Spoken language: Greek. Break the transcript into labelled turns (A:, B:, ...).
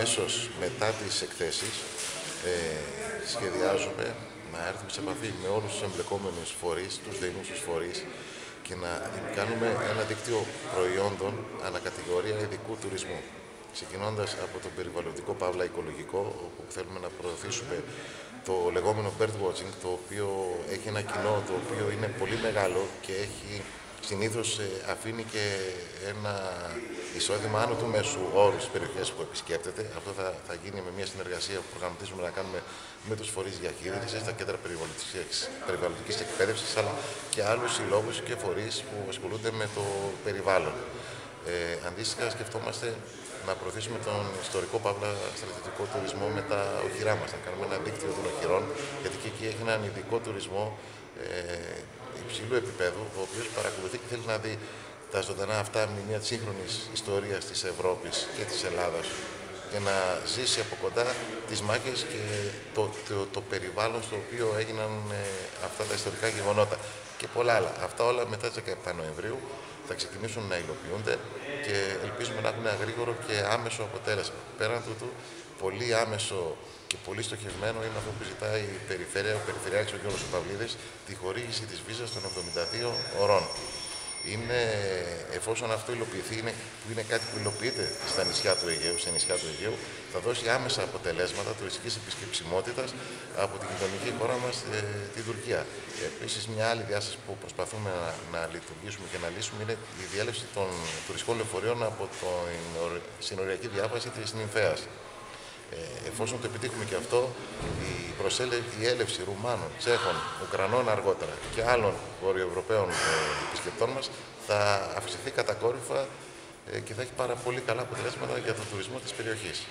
A: αμέσως μετά τις εκθέσεις ε, σχεδιάζουμε να έρθουμε σε επαφή με όλους τους εμπλεκόμενους φορείς, τους δημόσιους φορείς και να κάνουμε ένα δίκτυο προϊόντων ανακατηγορία ειδικού τουρισμού. Ξεκινώντας από το περιβαλλοντικό παύλα οικολογικό, όπου θέλουμε να προωθήσουμε το λεγόμενο bird watching, το οποίο έχει ένα κοινό το οποίο είναι πολύ μεγάλο και έχει συνήθως ε, αφήνει και ένα εισόδημα άνω του μέσου όρου στις περιοχές που επισκέπτεται. Αυτό θα, θα γίνει με μια συνεργασία που προγραμματίζουμε να κάνουμε με τους φορείς διαχείρισης, τα κέντρα περιβαλλοντικής εκπαίδευσης, αλλά και άλλους συλλόγους και φορείς που ασχολούνται με το περιβάλλον. Ε, αντίστοιχα, σκεφτόμαστε να προωθήσουμε τον ιστορικό παύλα στρατιωτικό τουρισμό με τα οχυρά μας. Να κάνουμε ένα δίκτυο των οχυρών, γιατί και εκεί έχει έναν ειδικό τουρισμό ε, υψηλού επίπεδου, ο οποίος παρακολουθεί και θέλει να δει τα ζωντανά αυτά μνημεία της σύγχρονης ιστορίας της Ευρώπης και της Ελλάδας για να ζήσει από κοντά τις μάχες και το, το, το περιβάλλον στο οποίο έγιναν ε, αυτά τα ιστορικά γεγονότα και πολλά άλλα. Αυτά όλα μετά τις 17 Νοεμβρίου θα ξεκινήσουν να υλοποιούνται και ελπίζουμε να έχουν ένα γρήγορο και άμεσο αποτέλεσμα. Πέραν τούτου, πολύ άμεσο και πολύ στοχευμένο είναι αυτό που ζητάει η Περιφέρεια, ο Περιφερειάρχης ο κ. Παυλίδης, τη χορήγηση της βίζας των 72 ωρών είναι, εφόσον αυτό υλοποιηθεί, είναι, που είναι κάτι που υλοποιείται στα νησιά του Αιγαίου, σε νησιά του Αιγαίου, θα δώσει άμεσα αποτελέσματα τουριστικής επισκεψιμότητας από την γειτονική χώρα μας, ε, την Τουρκία. Επίσης, μια άλλη διάσταση που προσπαθούμε να, να λειτουργήσουμε και να λύσουμε είναι η διέλευση των τουριστικών λεωφορείων από την συνοριακή διάβαση της Νυμφέας. Ε, εφόσον το επιτύχουμε και αυτό, η, η έλευση Ρουμάνων, Τσέχων, Ουκρανών αργότερα και άλλων βορειοευρωπαίων ε, επισκεπτών μας θα αυξηθεί κατακόρυφα ε, και θα έχει πάρα πολύ καλά αποτελέσματα για τον τουρισμό της περιοχής.